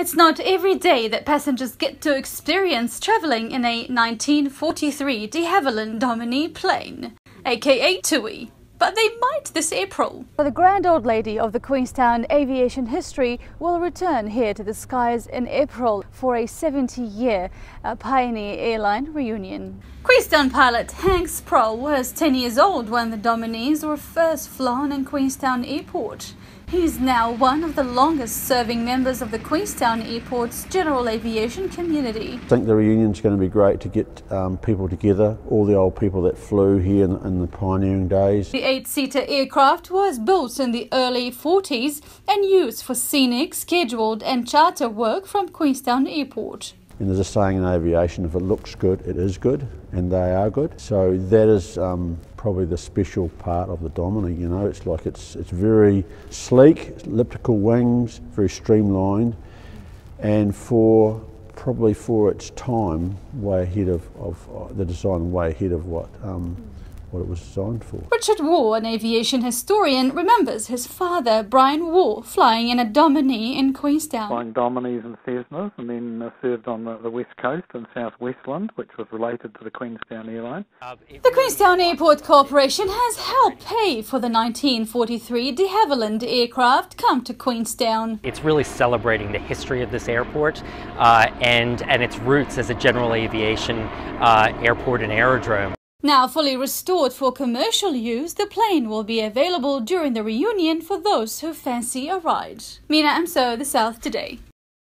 It's not every day that passengers get to experience travelling in a 1943 de Havilland Dominie plane, aka TUI but they might this April. The grand old lady of the Queenstown aviation history will return here to the skies in April for a 70-year uh, Pioneer Airline reunion. Queenstown pilot Hank Sproul was 10 years old when the Dominies were first flown in Queenstown Airport. He is now one of the longest serving members of the Queenstown Airport's general aviation community. I think the reunion is going to be great to get um, people together, all the old people that flew here in, in the pioneering days. The eight-seater aircraft was built in the early 40s and used for scenic, scheduled and charter work from Queenstown Airport. And there's a saying in aviation, if it looks good, it is good, and they are good. So that is um, probably the special part of the Dominie, you know, it's like it's, it's very sleek, elliptical wings, very streamlined, and for probably for its time, way ahead of, of uh, the design, way ahead of what um, what it was designed for. Richard Waugh, an aviation historian, remembers his father, Brian Waugh, flying in a Dominie in Queenstown. Flying Dominies and Cessnas, and then uh, served on the, the, west coast in South Westland, which was related to the Queenstown airline. The Queenstown Airport Corporation has helped pay for the 1943 de Havilland aircraft come to Queenstown. It's really celebrating the history of this airport uh, and, and its roots as a general aviation uh, airport and aerodrome. Now fully restored for commercial use, the plane will be available during the reunion for those who fancy a ride. Mina Amso, The South Today.